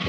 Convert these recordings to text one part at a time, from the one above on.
Hi,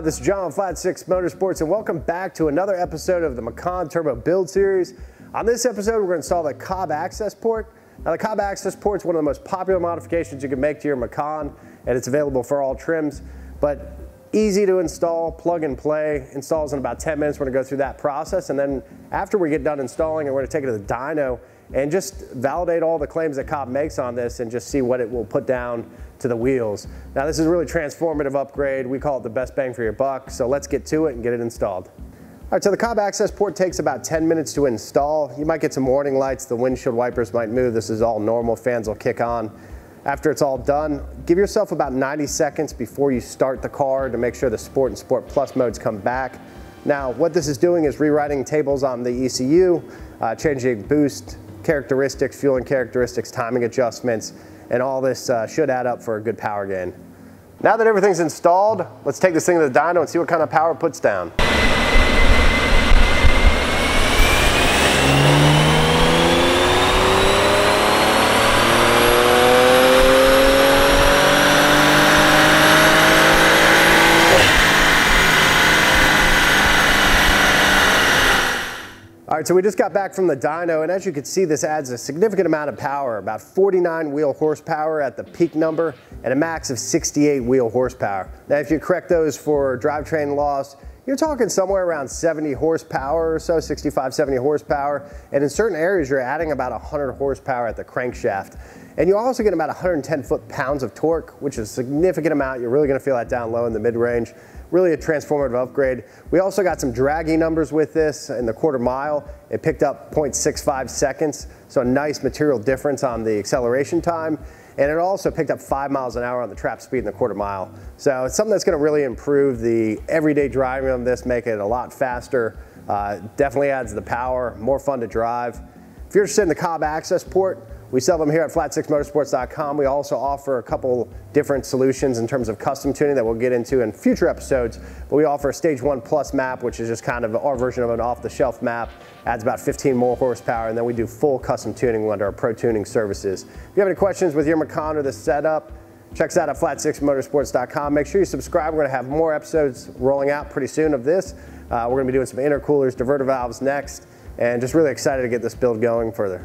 this is John Flat Six Motorsports, and welcome back to another episode of the Macan Turbo Build Series. On this episode, we're going to install the Cobb Access Port. Now, the Cobb Access Port is one of the most popular modifications you can make to your Macan, and it's available for all trims. But easy to install, plug and play, installs in about 10 minutes. We're going to go through that process, and then after we get done installing, we're going to take it to the dyno and just validate all the claims that Cobb makes on this and just see what it will put down to the wheels. Now this is a really transformative upgrade. We call it the best bang for your buck. So let's get to it and get it installed. All right, so the Cobb access port takes about 10 minutes to install. You might get some warning lights, the windshield wipers might move. This is all normal, fans will kick on. After it's all done, give yourself about 90 seconds before you start the car to make sure the Sport and Sport Plus modes come back. Now, what this is doing is rewriting tables on the ECU, uh, changing boost characteristics, fueling characteristics, timing adjustments, and all this uh, should add up for a good power gain. Now that everything's installed, let's take this thing to the dyno and see what kind of power it puts down. All right, so we just got back from the dyno, and as you can see, this adds a significant amount of power, about 49 wheel horsepower at the peak number, and a max of 68 wheel horsepower. Now, if you correct those for drivetrain loss, you're talking somewhere around 70 horsepower or so, 65, 70 horsepower. And in certain areas, you're adding about 100 horsepower at the crankshaft. And you also get about 110 foot-pounds of torque, which is a significant amount. You're really gonna feel that down low in the mid-range really a transformative upgrade. We also got some Dragy numbers with this in the quarter mile. It picked up 0.65 seconds, so a nice material difference on the acceleration time. And it also picked up five miles an hour on the trap speed in the quarter mile. So it's something that's gonna really improve the everyday driving of this, make it a lot faster. Uh, definitely adds the power, more fun to drive. If you're interested in the Cobb access port, we sell them here at flat6motorsports.com. We also offer a couple different solutions in terms of custom tuning that we'll get into in future episodes. But we offer a Stage 1 Plus map, which is just kind of our version of an off-the-shelf map. Adds about 15 more horsepower, and then we do full custom tuning under our Pro Tuning services. If you have any questions with your Macan or the setup, check us out at flat6motorsports.com. Make sure you subscribe. We're going to have more episodes rolling out pretty soon of this. Uh, we're going to be doing some intercoolers, diverter valves next, and just really excited to get this build going further.